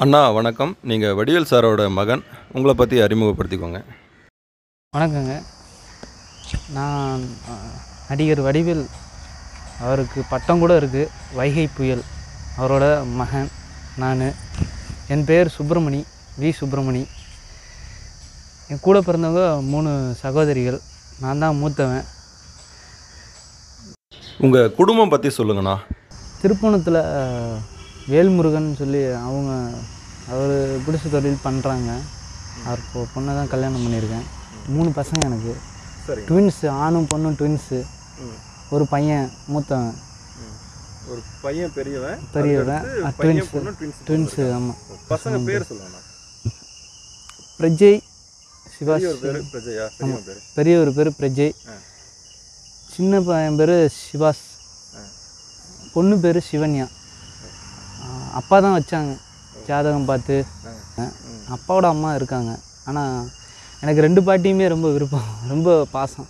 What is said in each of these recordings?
அண்ணா வணக்கம். நீங்கள் வடிவேல் சாரோட மகன். உங்களை பற்றி அறிமுகப்படுத்திக்கோங்க. வணக்கங்க. நான் நடிகர் வடிவேல் அவருக்கு பட்டம் கூட இருக்குது வைகை புயல். அவரோட மகன் நான். என் பெயர் சுப்பிரமணி வி. சுப்பிரமணி. என் கூட பிறந்தவங்க மூணு சகோதரிகள். நான் தான் மூத்தவன். உங்கள் குடும்பம் பற்றி சொல்லுங்கண்ணா. திருப்பணத்தில் வேல்முருகன் சொல்லி அவங்க அவர் பிடிச்ச தொழில் பண்ணுறாங்க அவர் பொ- பொண்ணை தான் கல்யாணம் பண்ணியிருக்கேன். மூணு பசங்க எனக்கு. ட்வின்ஸு ஆணும் பொண்ணும் ட்வின்ஸு ஒரு பையன் மூத்தவன். ஒரு பையன் பெரியவன் பெரியவன் ட்வின்ஸு ட்வின்ஸு ஆமாம் பசங்க பேர் சொல்லுங்கண்ணா பிரஜய்? பேர். பெரிய ஒரு பேர் பிரஜய். சின்ன பையன் பேர் சிவாஸ். பொண்ணு பேர் சிவன்யா. அப்பா தான் வச்சாங்க. ஜாதகம் பார்த்து. அப்பாவோட அம்மா இருக்காங்க. ஆனால் எனக்கு ரெண்டு பாட்டியுமே ரொம்ப விருப்பம். ரொம்ப பாசம்.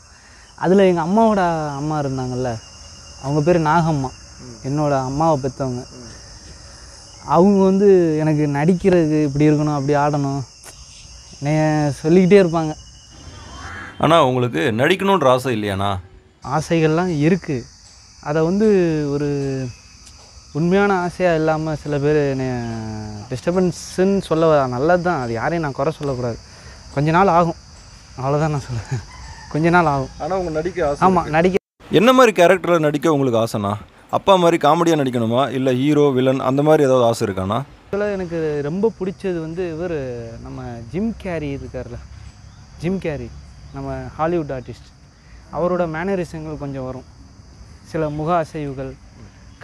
அதில் எங்கள் அம்மாவோட அம்மா இருந்தாங்கல்ல அவங்க பேர் நாகம்மா. என்னோட அம்மாவை பெற்றவங்க அவங்க வந்து எனக்கு நடிக்கிறதுக்கு இப்படி இருக்கணும் அப்படி ஆடணும். என்னைய சொல்லிக்கிட்டே இருப்பாங்க. அண்ணா உங்களுக்கு நடிக்கணுன்ற ஆசை இல்லையாண்ணா? ஆசைகள்லாம் இருக்குது அதை வந்து ஒரு உண்மையான ஆசையாக இல்லாமல் சில பேர் என்னை டிஸ்டர்பன்ஸுன்னு சொல்ல வர நல்லது தான் அது யாரையும் நான் குறை சொல்லக்கூடாது. கொஞ்ச நாள் ஆகும். அவ்வளோதான் நான் சொல்லுவேன் கொஞ்ச நாள் ஆகும். ஆனால் உங்கள் நடிக்க ஆசை ஆமாம் நடிக்க என்ன மாதிரி கேரக்டரில் நடிக்க உங்களுக்கு ஆசைண்ணா? அப்பா மாதிரி காமெடியாக நடிக்கணுமா? இல்லை ஹீரோ வில்லன் அந்த மாதிரி ஏதாவது ஆசை இருக்காண்ணா? ஆக்சுவலாக எனக்கு ரொம்ப பிடிச்சது வந்து இவர் நம்ம ஜிம் கேரி இருக்கார்ல. ஜிம் கேரி நம்ம ஹாலிவுட் ஆர்டிஸ்ட் அவரோட மேனரிசங்கள் கொஞ்சம் வரும். சில முக அசைவுகள்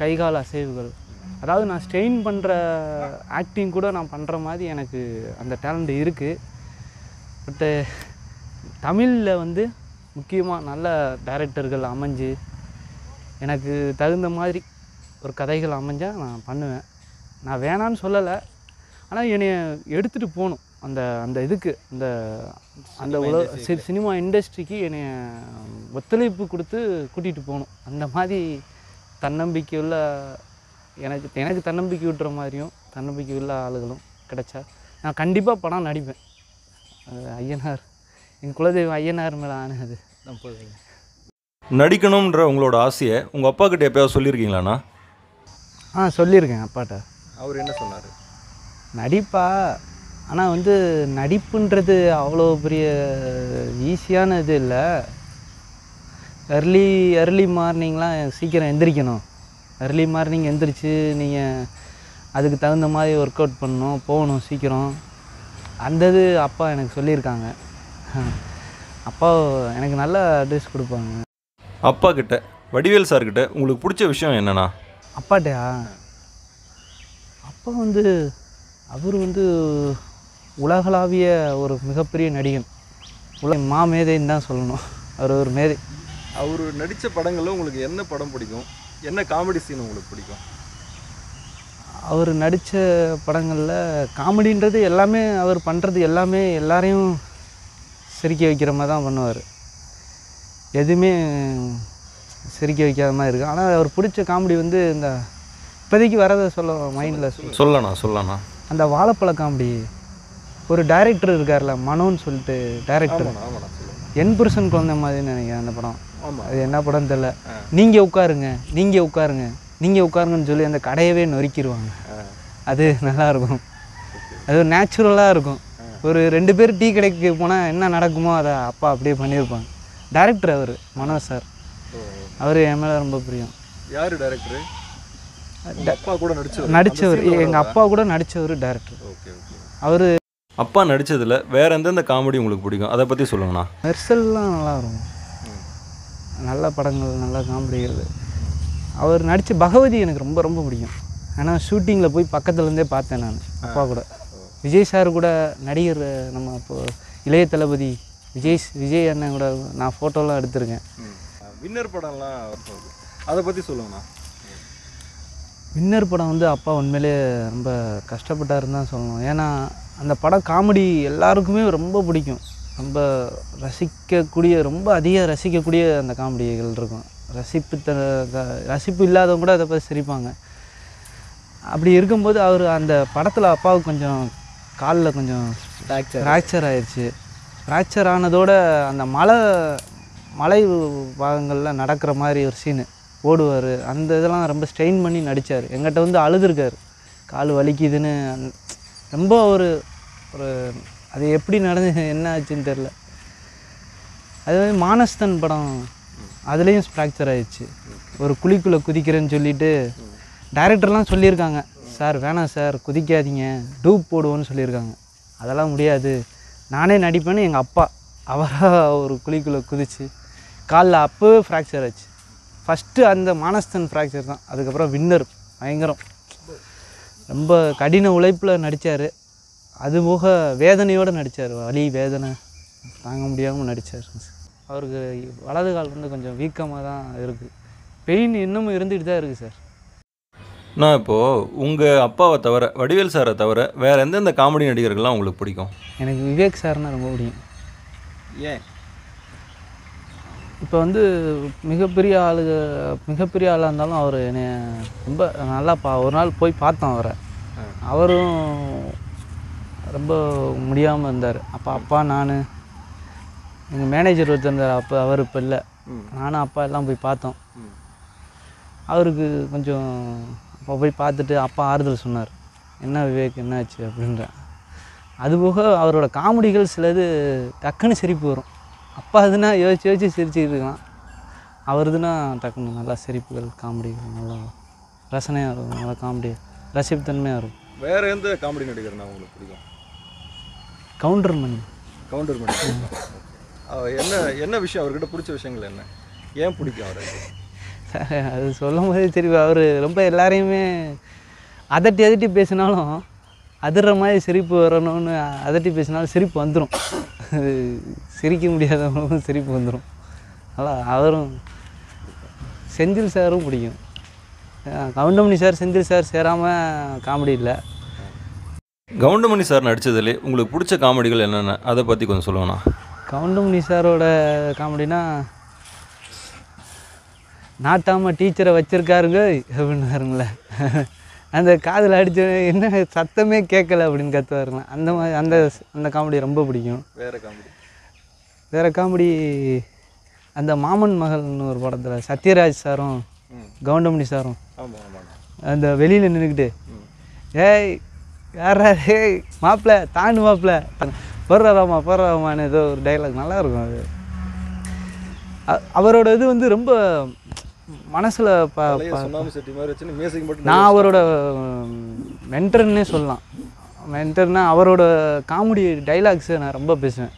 கைகால் அசைவுகள். அதாவது நான் ஸ்ட்ரெயின் பண்ணுற ஆக்டிங் கூட நான் பண்ணுற மாதிரி எனக்கு அந்த டேலண்ட் இருக்குது பட்டு தமிழில் வந்து முக்கியமாக நல்ல டைரக்டர்கள் அமைஞ்சு எனக்கு தகுந்த மாதிரி ஒரு கதைகள் அமைஞ்சால் நான் பண்ணுவேன். நான் வேணான்னு சொல்லலை. ஆனால் என்னைய எடுத்துகிட்டு போகணும். அந்த அந்த இதுக்கு அந்த அந்த உலக சினிமா இண்டஸ்ட்ரிக்கு என்னைய ஒத்துழைப்பு கொடுத்து கூட்டிகிட்டு போகணும். அந்த மாதிரி தன்னம்பிக்கை உள்ள எனக்கு எனக்கு தன்னம்பிக்கை விட்டுற மாதிரியும் தன்னம்பிக்கை உள்ள ஆளுகளும் கிடைச்சா நான் கண்டிப்பாக படம் நடிப்பேன். ஐயனார் எங்கள் குலதெய்வம் ஐயனார் மேலே ஆனது. நடிக்கணுன்ற உங்களோட ஆசையை உங்கள் அப்பா கிட்ட எப்பயாவது சொல்லியிருக்கீங்களாண்ணா? ஆ சொல்லியிருக்கேன் அப்பாட்ட. அவர் என்ன சொன்னார்? நடிப்பா? ஆனால் வந்து நடிப்புன்றது அவ்வளோ பெரிய ஈஸியான இது இல்லை. Early early மார்னிங்லாம் சீக்கிரம் எந்திரிக்கணும். Early மார்னிங் எந்திரிச்சு நீங்கள் அதுக்கு தகுந்த மாதிரி ஒர்க் அவுட் பண்ணணும் போகணும் சீக்கிரம். அந்த இது அப்பா எனக்கு சொல்லியிருக்காங்க. அப்பா எனக்கு நல்ல அட்வைஸ் கொடுப்பாங்க. அப்பா கிட்ட வடிவேல் சார் கிட்ட உங்களுக்கு பிடிச்ச விஷயம் என்னண்ணா அப்பாட்டையா? அப்பா வந்து அவர் வந்து உலகளாவிய ஒரு மிகப்பெரிய நடிகன். உலக மாமேதைன்னு தான் சொல்லணும். அவர் ஒரு மேதை. அவர் நடித்த படங்களில் உங்களுக்கு என்ன படம் பிடிக்கும்? என்ன காமெடி சீன் உங்களுக்கு பிடிக்கும்? அவர் நடித்த படங்களில் காமெடின்றது எல்லாமே அவர் பண்ணுறது எல்லாமே எல்லாரையும் சிரிக்க வைக்கிற மாதிரி தான் பண்ணுவார். எதுவுமே சிரிக்க வைக்காத மாதிரி இருக்குது ஆனால் அவர் பிடிச்ச காமெடி வந்து இந்த இப்போதைக்கு வரதை சொல்ல மைண்டில் சொல்லண்ணா சொல்லண்ணா அந்த வாழைப்பழ காமெடி ஒரு டைரக்டர் இருக்கார்ல மனோன்னு சொல்லிட்டு டைரக்டர் என் புருஷன் குழந்தை மாதிரின்னு நினைக்கிறேன் அந்த படம். அது என்ன படம் தெரில நீங்கள் உட்காருங்க நீங்கள் உட்காருங்க நீங்கள் உட்காருங்கன்னு சொல்லி அந்த கடையவே நொறுக்கிடுவாங்க அது நல்லா இருக்கும். அது நேச்சுரலாக இருக்கும். ஒரு ரெண்டு பேர் டீ கடைக்கு போனால் என்ன நடக்குமோ அதை அப்பா அப்படியே பண்ணியிருப்பாங்க. டைரக்டர் அவர் மனோஜ் சார். அவர் என் மேலே ரொம்ப பிரியம். யார் டைரக்டர் அப்பா கூட நடிச்சவர்? நடித்தவர் எங்கள் அப்பா கூட நடித்தவர் டைரக்டர் ஓகே ஓகே. அவர் அப்பா நடிச்சதுல வேற எந்தெந்த காமெடி உங்களுக்கு பிடிக்கும்? அதை பற்றி சொல்லுங்கண்ணா. மெர்சல்லாம் நல்லா இருக்கும். நல்ல படங்கள் நல்ல காமெடிகள். அவர் நடித்த பகவதி எனக்கு ரொம்ப ரொம்ப பிடிக்கும். ஏன்னா ஷூட்டிங்கில் போய் பக்கத்துலேருந்தே பார்த்தேன் நான் அப்பா கூட. விஜய் சார் கூட நடிகர் நம்ம இப்போ இளைய தளபதி விஜய் விஜய் அண்ணன் கூட நான் ஃபோட்டோலாம் எடுத்திருக்கேன். வின்னர் படம்லாம் அதை பற்றி சொல்லுங்கண்ணா. வின்னர் படம் வந்து அப்பா உண்மையிலே ரொம்ப கஷ்டப்பட்டாருன்னு தான் சொல்லணும். ஏன்னா அந்த படம் காமெடி எல்லாருக்குமே ரொம்ப பிடிக்கும். ரொம்ப ரசிக்கக்கூடிய ரொம்ப அதிக ரசிக்கக்கூடிய அந்த காமெடிகள் இருக்கும். ரசிப்பு த ரசிப்பு இல்லாதவங்க கூட அதை பார்த்து சிரிப்பாங்க. அப்படி இருக்கும்போது அவர் அந்த படத்தில் அப்பாவுக்கு கொஞ்சம் காலில் கொஞ்சம் ஃப்ராக்சர் ஆயிடுச்சு ஃப்ராக்சர் ஆனதோட அந்த மலை மலை பாகங்களில் நடக்கிற மாதிரி ஒரு சீனு ஓடுவார். அந்த இதெல்லாம் ரொம்ப ஸ்ட்ரெயின் பண்ணி நடித்தார் எங்கிட்ட வந்து அழுதுருக்கார். கால் வலிக்குதுன்னு. ரொம்ப ஒரு ஒரு அது எப்படி நடந்து என்ன ஆச்சுன்னு தெரில அது மாதிரி மானஸ்தன் படம். அதுலேயும் ஃப்ராக்சர் ஆயிடுச்சு. ஒரு குழிக்குள்ளே குதிக்கிறேன்னு சொல்லிட்டு டைரக்டர்லாம் சொல்லியிருக்காங்க. சார் வேணாம் சார் குதிக்காதீங்க. டூப் போடுவோன்னு சொல்லியிருக்காங்க. அதெல்லாம் முடியாது. நானே நடிப்பேன்னு எங்கள் அப்பா அவராக ஒரு குழிக்குள்ளே குதிச்சு காலில் அப்போவே ஃப்ராக்சர் ஆச்சு. ஃபஸ்ட்டு அந்த மானஸ்தன் ஃப்ராக்சர் தான். அதுக்கப்புறம் வின்னர் பயங்கரம். ரொம்ப கடின உழைப்பில் நடித்தார் அது போக வேதனையோடு நடித்தார் வலி வேதனை தாங்க முடியாமல் நடித்தார் அவருக்கு வலது கால் வந்து கொஞ்சம் வீக்கமாக தான் இருக்குது பெயின் இன்னமும் இருந்துகிட்டு தான் இருக்குது சார். நான் இப்போது உங்கள் அப்பாவை தவிர வடிவேல் சாரை தவிர வேறு எந்தெந்த காமெடி நடிகர்கள்லாம் உங்களுக்கு பிடிக்கும்? எனக்கு விவேக் சார்னா ரொம்ப பிடிக்கும். ஏன்? இப்போ வந்து மிகப்பெரிய ஆளுக மிகப்பெரிய ஆளாக இருந்தாலும் அவர் என்னை ரொம்ப நல்லா பா ஒரு நாள் போய் பார்த்தோம் அவரை. அவரும் ரொம்ப முடியாமல் இருந்தார். அப்போ அப்பா நான். எங்கள் மேனேஜர் ஒருத்தர் இருந்தார். அப்போ அவர் இப்போ இல்லை. நானும் அப்பா எல்லாம் போய் பார்த்தோம். அவருக்கு கொஞ்சம் அப்போ போய் பார்த்துட்டு அப்பா ஆறுதல் சொன்னார். என்ன விவேக் என்னாச்சு அப்படின்ற. அதுபோக அவரோட காமெடிகள் சிலது டக்குன்னு சிரிப்பு வரும். அப்பா அதுனா யோசிச்சு யோசிச்சு சிரிச்சுக்கிட்டு இருக்கலாம். அவருதுன்னா டக்குன்னு நல்லா சிரிப்புகள் காமெடிகள் நல்லா ரசனையாக இருக்கும். நல்லா காமெடி ரசிப்புத்தன்மையாக இருக்கும். வேறு எந்த காமெடி நடிகர்னா உங்களுக்கு பிடிக்கும்? கவுண்டர் மணி கவுண்டர் மணி என்ன என்ன விஷயம்? அவர்கிட்ட பிடிச்ச விஷயங்கள் என்ன? ஏன் பிடிக்கும் அவரை? அது சொல்லும் போதே தெரியும் அவர் ரொம்ப எல்லாரையுமே அதட்டி அதட்டி பேசினாலும் அதிர்ற மாதிரி சிரிப்பு வரணும்னு அதட்டி பேசினாலும் சிரிப்பு வந்துடும் சிரிக்க முடியாதவங்களுக்கும் சிரிப்பு வந்துடும் நல்லா அவரும் செந்தில் சாரும் பிடிக்கும். கவுண்டமணி சார் செந்தில் சார் சேராமல் காமெடி இல்லை. கவுண்டமணி சார் நடித்ததுலே உங்களுக்கு பிடிச்ச காமெடிகள் என்னென்ன? அதை பற்றி கொஞ்சம் சொல்லுங்கண்ணா. கவுண்டமணி சாரோட காமெடினா நாட்டாம டீச்சரை வச்சிருக்காருங்க அப்படின்னாருங்களே அந்த காதில் அடிச்ச என்ன சத்தமே கேட்கல அப்படின்னு கத்துவாருங்களே. அந்த மாதிரி அந்த அந்த காமெடி ரொம்ப பிடிக்கும். வேறு காமெடி. வேறு காமெடி அந்த மாமன் மகள்னு ஒரு படத்தில் சத்யராஜ் சாரும் கவுண்டமணி சாரும் அந்த வெளியில் நின்றுக்கிட்டு ஏய் யாரா ஏய் மாப்பிள்ள தாண்டு மாப்பிள்ள போடுறாராமா போடுறாமான்னு ஏதோ ஒரு டைலாக் நல்லா இருக்கும் அது அவரோட இது வந்து ரொம்ப மனசில் நான் அவரோட மென்டர்னே சொல்லலாம். மென்டர்னா அவரோட காமெடி டைலாக்ஸை நான் ரொம்ப பேசுவேன்.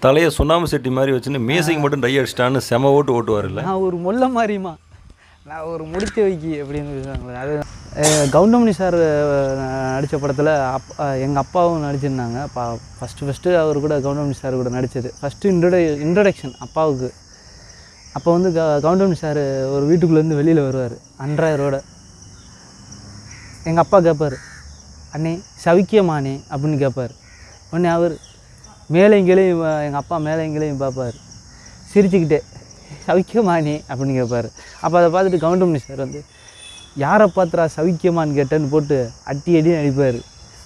தலையை சுண்ணாம்பு செட்டி மாதிரி வச்சுன்னு மியூசிக் மட்டும் டை அடிச்சிட்டான்னு செம ஓட்டு ஓட்டுவார் இல்லை நான் ஒரு முல்லை மாதிரிமா நான் ஒரு முடித்து வைக்கி அப்படின்னு பேசுவாங்களே அது கவுண்டமணி சார் நடித்த படத்தில் அப் எங்கள் அப்பாவும் நடிச்சிருந்தாங்க. அப்பா ஃபஸ்ட்டு ஃபஸ்ட்டு அவர் கூட கவுண்டமணி சார் கூட நடித்தது ஃபஸ்ட்டு இன்ட்ரோட இன்ட்ரடக்ஷன் அப்பாவுக்கு. அப்போ வந்து க கவுண்டமணி சார் ஒரு வீட்டுக்குள்ளேருந்து வெளியில் வருவார் அன்றாயிரோட. எங்கள் அப்பா கேட்பார் அண்ணே சவிக்கியமானே அப்படின்னு கேட்பார் உடனே அவர் மேலேங்களையும் எங்கள் அப்பா மேலேங்களையும் பார்ப்பார் சிரிச்சுக்கிட்டே சவிக்கியமானே அப்படின்னு கேட்பார் அப்போ அதை பார்த்துட்டு கவுண்டமணி சார் வந்து யாரை பார்த்துறா சவிக்கியமான்னு கேட்டேன்னு போட்டு அட்டி அடி அடிப்பார்.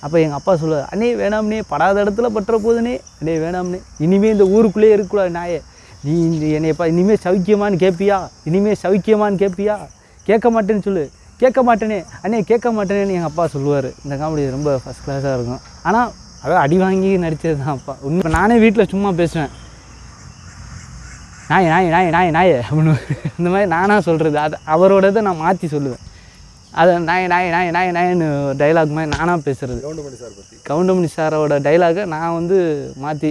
அப்போ எங்கள் அப்பா சொல்லுவார் அண்ணே வேணாம்னே படாத இடத்துல பற்ற போதுனே. அண்ணே வேணாம்னே. இனிமேல் இந்த ஊருக்குள்ளே இருக்கக்கூடாது நாயே. நீ என்னையப்பா இனிமேல் சவிக்கியமான்னு கேட்பியா இனிமேல் சவிக்கியமான்னு கேட்பியா கேட்க மாட்டேன்னு சொல்லு. கேட்க மாட்டேனே. அண்ணே கேட்க மாட்டேனேன்னு எங்கள் அப்பா சொல்லுவார். இந்த காமெடி ரொம்ப ஃபஸ்ட் கிளாஸாக இருக்கும். ஆனால் அதான் அடி வாங்கி நடித்தது தான் அப்பா. உண்மை நானே வீட்டில் சும்மா பேசுவேன். நாய் நாய் நாய் நாய் நாய் அப்படின்னு இந்த மாதிரி நானாக சொல்கிறது அது அவரோடதை நான் மாற்றி சொல்லுவேன். அதை நாய் நாய் நாய் நாய் நாய்னு டைலாக் மாதிரி நானாக பேசுகிறது கவுண்டமணி சார் பற்றி கவுண்டமணி சாரோட டைலாகை நான் வந்து மாற்றி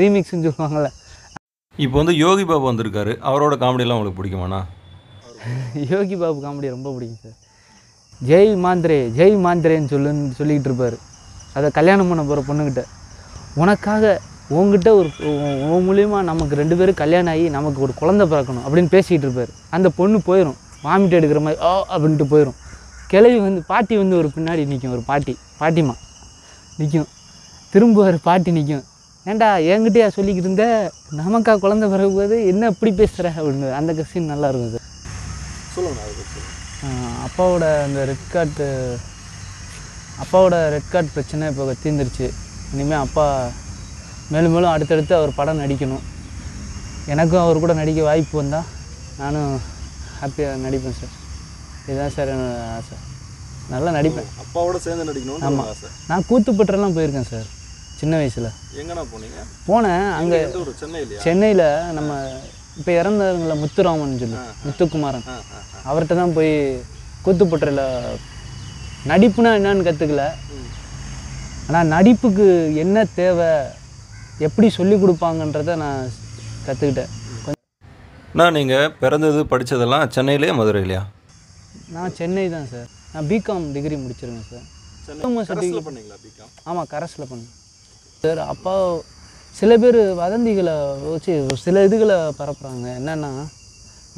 ரீமிக்ஸ்னு சொல்லுவாங்கள்ல இப்போ வந்து யோகி பாபு வந்திருக்காரு. அவரோட காமெடியெல்லாம் உங்களுக்கு பிடிக்குமாண்ணா? யோகி பாபு காமெடி ரொம்ப பிடிக்கும் சார். ஜெய் மாந்திரே ஜெய் மாந்திரேன்னு சொல்லுன்னு சொல்லிக்கிட்டு இருப்பார். அதை கல்யாணம் பண்ண போகிற பொண்ணுக்கிட்ட உனக்காக உன்கிட்ட ஒரு உன் மூலியமாக நமக்கு ரெண்டு பேரும் கல்யாணம் ஆகி நமக்கு ஒரு குழந்தை பிறக்கணும் அப்படின்னு பேசிக்கிட்டு இருப்பார். அந்த பொண்ணு போயிடும் வாமிட் எடுக்கிற மாதிரி ஓ அப்படின்ட்டு போயிடும் கிளவி வந்து பாட்டி வந்து ஒரு பின்னாடி நிற்கும் ஒரு பாட்டி பாட்டிமா நிற்கும் திரும்புவார் பாட்டி நிற்கும் ஏன்டா என்கிட்டயா சொல்லிக்கிட்டு இருந்த? நமக்கா குழந்தை பிறகு போது என்ன இப்படி பேசுகிற அப்படின்னு அந்த சீன் நல்லா இருக்கும் சார். ஆஹ் அப்பாவோட அந்த ரெட் கார்டு அப்பாவோட ரெட் கார்டு பிரச்சனை இப்போ தீர்ந்துருச்சு. இனிமேல் அப்பா மேலும் மேலும் அடுத்தடுத்து அவர் படம் நடிக்கணும். எனக்கும் அவர் கூட நடிக்க வாய்ப்பு வந்தால் நானும் ஹாப்பியாக நடிப்பேன் சார் இதுதான் சார் என்னோட ஆசை. நல்லா நடிப்பேன். அப்பாவோட சேர்ந்து நடிக்கணும்னு ஒரு ஆசை. நான் கூத்துப்பட்டுலாம் போயிருக்கேன் சார் சின்ன வயசில். எங்கண்ணா போனீங்க? போனேன் அங்கே எந்த ஒரு சென்னை இல்லையா சென்னையில் நம்ம இப்போ இறந்தாருங்கள முத்துராமன் சொல்லி முத்துக்குமாரன். அவர்கிட்ட தான் போய் கூத்துப்பட்டுறையில் நடிப்புனா என்னன்னு கற்றுக்கல ஆனால் நடிப்புக்கு என்ன தேவை எப்படி சொல்லி கொடுப்பாங்கன்றத நான் கற்றுக்கிட்டேன் அண்ணா நீங்கள் பிறந்தது படித்ததெல்லாம் சென்னையிலேயே மதுரையிலையா? நான் சென்னை தான் சார். நான் பிகாம் டிகிரி முடிச்சிருக்கேன் சார். பிகாம் ஆமாம் கரஸில் பண்ணேன். சார் அப்பா சில பேர் வதந்திகளை வச்சு சில இதுகளை பரப்புகிறாங்க என்னென்னா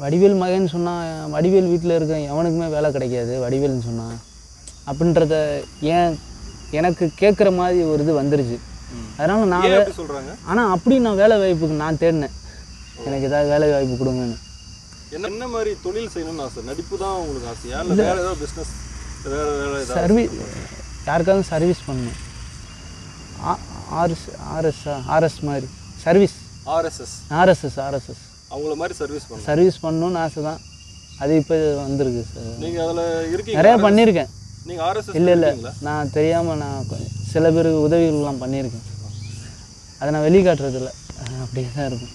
வடிவேல் மகன் சொன்னால் வடிவேல் வீட்டில் இருக்க எவனுக்குமே வேலை கிடைக்காது வடிவேல்னு சொன்னான் அப்படின்றத ஏன் எனக்கு கேட்குற மாதிரி ஒரு இது வந்துருச்சு. அதனால் நான் சொல்கிறாங்க ஆனால் அப்படி நான் வேலை வாய்ப்புக்கு நான் தேடினேன். எனக்கு ஏதாவது வேலை வாய்ப்பு கொடுங்கன்னு. என்ன மாதிரி தொழில் செய்யணும்னு ஆசை? நடிப்பு தான் உங்களுக்கு ஆசையா? இல்லை வேற ஏதாவது பிஸ்னஸ் வேற வேற ஏதாவது சர்வீஸ் யாருக்காவது சர்வீஸ் பண்ணணும். ஆர்எஸ் ஆர்எஸ் ஆர்எஸ் மாதிரி. சர்வீஸ். ஆர்எஸ்எஸ். RSS RSS. அவங்கள மாதிரி சர்வீஸ் பண்ணணும். சர்வீஸ் பண்ணணும்னு ஆசை தான் அது இப்போ வந்திருக்கு சார். நீங்கள் அதில் இருக்கீங்க நிறையா பண்ணியிருக்கேன். நீங்கள் ஆர்எஸ்எஸ் இல்லை இல்லை. நான் தெரியாமல் நான் சில பேருக்கு உதவிகள்லாம் பண்ணியிருக்கேன். அதை நான் வெளிக்காட்டுறதில்ல. அப்படியே தான் இருக்கும்.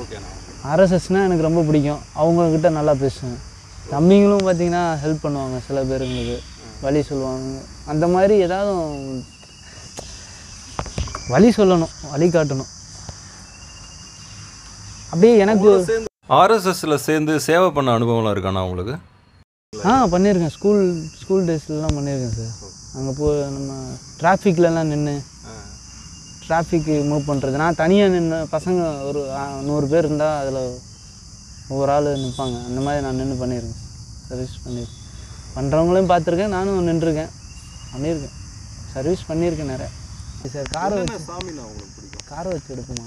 ஓகேண்ணா ஆர்எஸ்எஸ்னால் எனக்கு ரொம்ப பிடிக்கும். அவங்கக்கிட்ட நல்லா பேசுவேன். தம்பிங்களும் பார்த்தீங்கன்னா ஹெல்ப் பண்ணுவாங்க சில பேருங்களுக்கு. வழி சொல்லுவாங்க. அந்த மாதிரி ஏதாவது வழி சொல்லணும் வழி காட்டணும். அப்படியே எனக்கு ஆர்எஸ்எஸ்ல சேர்ந்து சேவை பண்ண அனுபவம்லாம் இருக்காண்ணா உங்களுக்கு? ஆ பண்ணியிருக்கேன் ஸ்கூல் ஸ்கூல் டேஸ்லலாம் பண்ணியிருக்கேன் சார் அங்கே போ நம்ம டிராஃபிக்லலாம் நின்று டிராஃபிக்கு மூவ் பண்ணுறது நான் தனியாக நின்று பசங்க ஒரு நூறு பேர் இருந்தால் அதில் ஒவ்வொரு ஆள் நிற்பாங்க அந்த மாதிரி நான் நின்று பண்ணியிருக்கேன் சர்வீஸ் பண்ணியிருக்கேன் பண்ணுறவங்களையும் பார்த்துருக்கேன். நானும் நின்றுருக்கேன். பண்ணியிருக்கேன் சர்வீஸ் பண்ணியிருக்கேன் நிறைய. சார் காரை வச்சு உங்களுக்கு பிடிக்கும்? காரை வச்சு எடுப்போமா?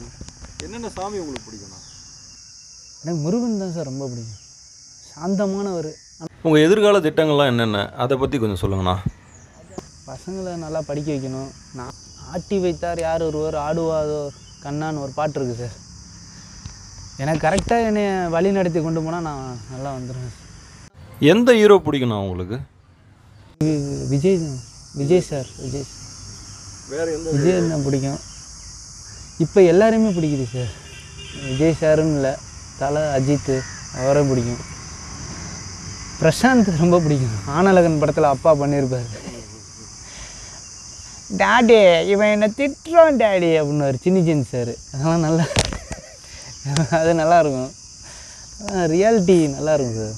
என்னென்ன சாமி உங்களுக்கு பிடிக்கும்ண்ணா? எனக்கு முருகன் தான் சார் ரொம்ப பிடிக்கும். சாந்தமானவர். உங்கள் எதிர்கால திட்டங்கள்லாம் என்னென்ன? அதை பற்றி கொஞ்சம் சொல்லுங்கண்ணா. பசங்களை நல்லா படிக்க வைக்கணும். நான் ஆட்டி வைத்தார் யார் ஒருவர் ஆடுவாதோ கண்ணான்னு ஒரு பாட்டு இருக்குது சார். எனக்கு கரெக்டாக என்னை வழி நடத்தி கொண்டு போனால் நான் நல்லா வந்துடுவேன் எந்த ஹீரோ பிடிக்குண்ணா உங்களுக்கு? விஜய் தான். விஜய் சார் விஜய். வேற எந்த விஜய் தான் பிடிக்கும். இப்போ எல்லாரையுமே பிடிக்குது சார். விஜய் சாருன்னு இல்லை தலை அஜித்து அவரை பிடிக்கும். பிரசாந்த் ரொம்ப பிடிக்கும். ஆனழகன் படத்தில் அப்பா பண்ணியிருப்பார் டாடி இவன் என்னை திட்டுறான் டாடி அப்படின்னு ஒரு சின்ன சின்ன சார். அதெல்லாம் நல்லா அது நல்லா இருக்கும். ரியாலிட்டி நல்லா இருக்கும் சார்.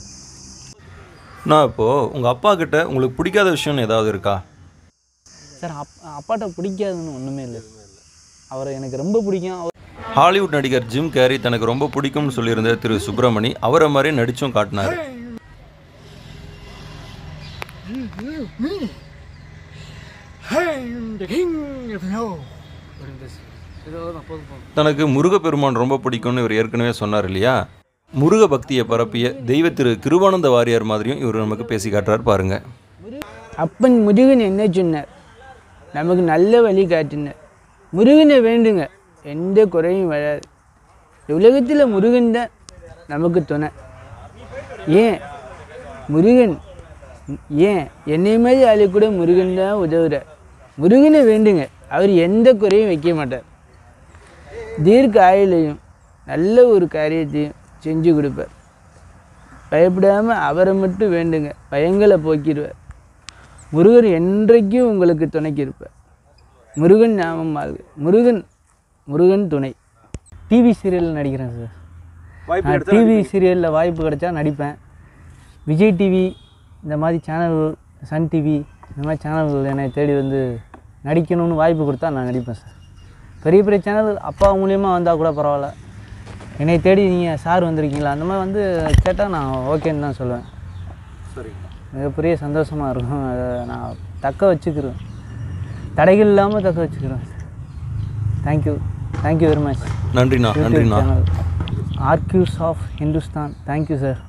நான் இப்போது உங்கள் அப்பா கிட்ட உங்களுக்கு பிடிக்காத விஷயம்னு ஏதாவது இருக்கா? சார் அப் அப்பாட்ட பிடிக்காதுன்னு ஒன்றுமே இல்லை. அவரை எனக்கு ரொம்ப பிடிக்கும். அவர் ஹாலிவுட் நடிகர் ஜிம் கேரி தனக்கு ரொம்ப பிடிக்கும்னு சொல்லியிருந்த திரு சுப்பிரமணி அவரை மாதிரி நடிச்சும் காட்டினார். I'm the king of தனக்கு முருகப்பெருமான் ரொம்ப பிடிக்கும்னு இவர் ஏற்கனவே சொன்னார் இல்லையா? முருக பக்தியை பரப்பிய தெய்வ திரு கிருபானந்த வாரியார் மாதிரியும் இவர் நமக்கு பேசி காட்டுறார் பாருங்க. அப்பன் முருகன் என்ன சொன்னார்? நமக்கு நல்ல வழி காட்டினார். முருகனை வேண்டுங்க எந்த குறையும் வராது. உலகத்தில் முருகன் தான் நமக்கு துணை. ஏன்? முருகன் ஏன்? என்னை மாதிரி ஆளு கூட முருகன் தான் உதவுறார். முருகனை வேண்டுங்க. அவர் எந்த குறையும் வைக்க மாட்டார். தீர்க்க ஆயுளையும் நல்ல ஒரு காரியத்தையும் செஞ்சு கொடுப்பார். பயப்படாமல் அவரை மட்டும் வேண்டுங்க. பயங்களை போக்கிடுவார். முருகன் என்றைக்கும் உங்களுக்கு துணைக்கு இருப்பார். முருகன் ஞாபகம் முருகன் முருகன் துணை. டிவி சீரியலில் நடிக்கிறேன் சார். நான் டிவி சீரியலில் வாய்ப்பு கிடைச்சா நடிப்பேன். விஜய் டிவி இந்த மாதிரி சேனல்கள் சன் டிவி இந்த மாதிரி சேனல்கள் என்னை தேடி வந்து நடிக்கணும்னு வாய்ப்பு கொடுத்தா நான் நடிப்பேன் சார். பெரிய பெரிய சேனல் அப்பா மூலியமாக வந்தால் கூட பரவாயில்ல. என்னை தேடி நீங்கள் சார் வந்திருக்கீங்களா? அந்த மாதிரி வந்து கேட்டால் நான் ஓகேன்னு தான் சொல்லுவேன். சரிங்க மிகப்பெரிய சந்தோஷமாக இருக்கும். அதை நான் தக்க வச்சுக்கிறேன். தடைகள் இல்லாமல் தக்க வச்சுக்கிறேன். தேங்க்யூ தேங்க்யூ வெரி மச் நன்றிண்ணா நன்றிண்ணா. Channel argues of Hindustan thank you sir